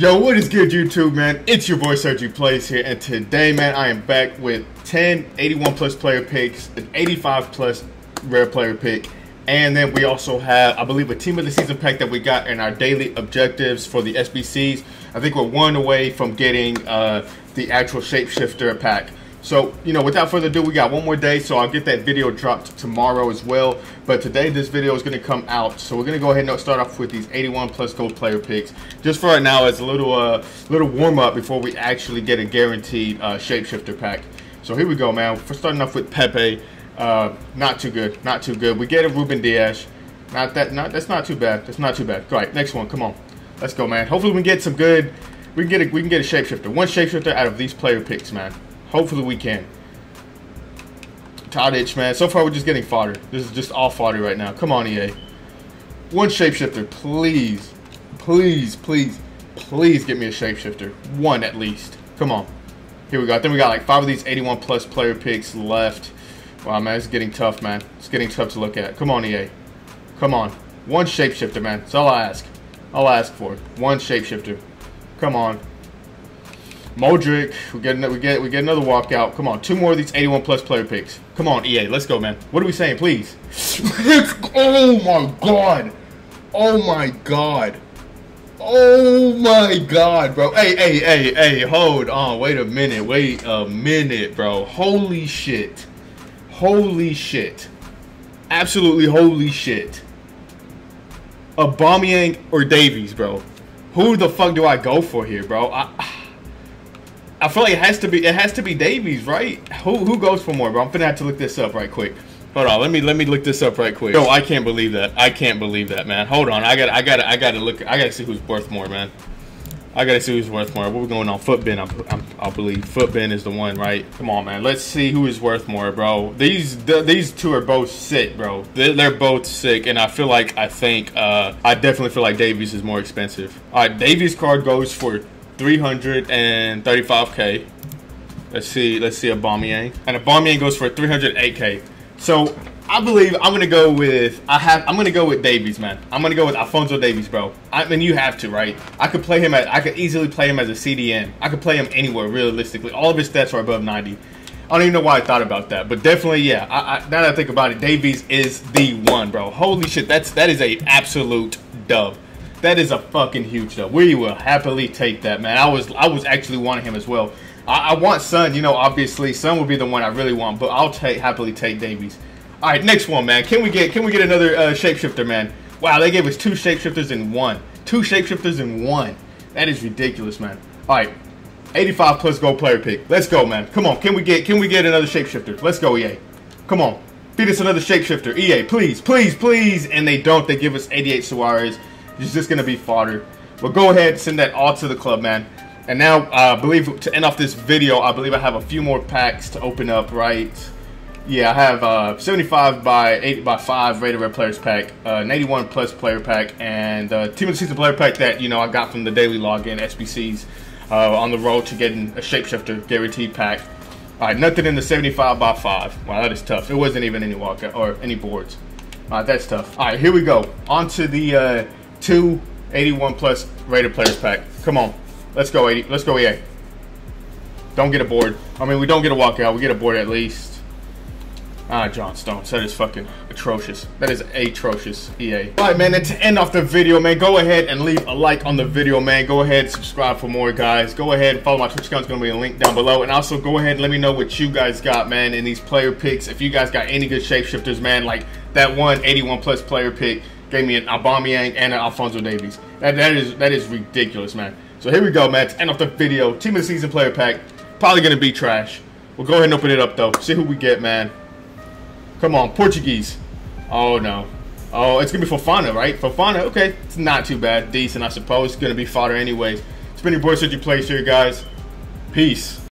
Yo, what is good YouTube, man? It's your boy Sergi Plays here, and today, man, I am back with 10 81 plus player picks, an 85 plus rare player pick, and then we also have, I believe, a team of the season pack that we got in our daily objectives for the SBCs. I think we're one away from getting uh, the actual shapeshifter pack. So, you know, without further ado, we got one more day, so I'll get that video dropped tomorrow as well. But today, this video is going to come out, so we're going to go ahead and start off with these 81 plus gold player picks. Just for right now, as a little uh, little warm up before we actually get a guaranteed uh, shapeshifter pack. So here we go, man. For starting off with Pepe, uh, not too good, not too good. We get a Ruben Dias. not that, not that's not too bad. That's not too bad. All right, next one, come on, let's go, man. Hopefully, we can get some good. We can get a we can get a shapeshifter. One shapeshifter out of these player picks, man. Hopefully we can. Tadic, man. So far we're just getting fodder. This is just all fodder right now. Come on, EA. One shapeshifter, please. Please, please, please get me a shapeshifter. One at least. Come on. Here we go. I think we got like five of these 81 plus player picks left. Wow, man, it's getting tough, man. It's getting tough to look at. Come on, EA. Come on. One shapeshifter, man. That's all I ask. All I ask for. One shapeshifter. Come on. Modric, we get we get we get another walkout. Come on, two more of these 81 plus player picks. Come on, EA, let's go, man. What are we saying, please? oh my god, oh my god, oh my god, bro. Hey, hey, hey, hey, hold on, wait a minute, wait a minute, bro. Holy shit, holy shit, absolutely holy shit. Aubameyang or Davies, bro. Who the fuck do I go for here, bro? I I feel like it has to be it has to be Davies, right? Who who goes for more, bro? I'm gonna have to look this up right quick. Hold on, let me let me look this up right quick. Yo, I can't believe that. I can't believe that, man. Hold on, I got I got I got to look. I got to see who's worth more, man. I gotta see who's worth more. What we going on? Futbin, I, I believe. Futbin is the one, right? Come on, man. Let's see who is worth more, bro. These th these two are both sick, bro. They're, they're, both sick, and I feel like I think uh, I definitely feel like Davies is more expensive. All right, Davies card goes for 335k. Let's see, let's see Aubameyang. And Aubameyang goes for 308k. So I believe I'm gonna go with I have I'm gonna go with Davies, man. I'm gonna go with Alfonso Davies, bro. I mean you have to, right? I could play him at I could easily play him as a CDM. I could play him anywhere realistically. All of his stats are above 90. I don't even know why I thought about that, but definitely, yeah. I, I, now that I think about it, Davies is the one, bro. Holy shit, that's that is a absolute dub. That is a fucking huge though. We will happily take that, man. I was I was actually wanting him as well. I, I want Son, you know, obviously Son would be the one I really want, but I'll take happily take Davies. All right, next one, man. Can we get can we get another uh, shapeshifter, man? Wow, they gave us two shapeshifters in one. Two shapeshifters in one. That is ridiculous, man. All right, 85 plus gold player pick. Let's go, man. Come on, can we get can we get another shapeshifter? Let's go, EA. Come on, feed us another shapeshifter, EA. Please, please, please. And they don't. They give us 88 Suarez. It's just going to be fodder. But go ahead, send that all to the club, man. And now, uh, I believe to end off this video, I believe I have a few more packs to open up, right? Yeah, I have uh, 75 by 8 by 5 rated red players pack, uh, an 81 plus player pack, and uh, team of the season player pack that you know I got from the daily login SBCs uh, on the road to getting a shapeshifter guaranteed pack. All right, nothing in the 75 by 5. Wow, that is tough. It wasn't even any walkout or any boards. All right, that's tough. All right, here we go. On to the uh, two 81 plus rated players pack. Come on. Let's go, 80. Let's go, EA. Don't get a board. I mean, we don't get a walkout. We get a board at least. Ah, John Stones. That is fucking atrocious. That is atrocious, EA. Alright, man, and to end off the video, man, go ahead and leave a like on the video, man. Go ahead subscribe for more, guys. Go ahead and follow my Twitch account. It's going to be a link down below. And also, go ahead and let me know what you guys got, man, in these player picks. If you guys got any good shapeshifters, man, like that one 81 plus player pick gave me an Aubameyang and an Alfonso Davies. That, that is that is ridiculous, man. So here we go, man. End off the video, Team of the Season player pack. Probably going to be trash. We'll go ahead and open it up, though. See who we get, man. Come on, Portuguese. Oh, no. Oh, it's going to be Fofana, right? Fofana, okay. It's not too bad. Decent, I suppose. It's going to be fodder anyways. It's been your boy, Sergi Plays here, guys. Peace.